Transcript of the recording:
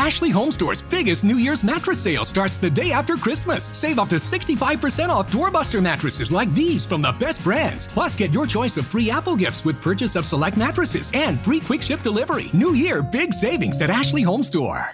Ashley Home Store's biggest New Year's mattress sale starts the day after Christmas. Save up to 65% off doorbuster mattresses like these from the best brands. Plus, get your choice of free Apple gifts with purchase of select mattresses and free quick ship delivery. New Year, big savings at Ashley Home Store.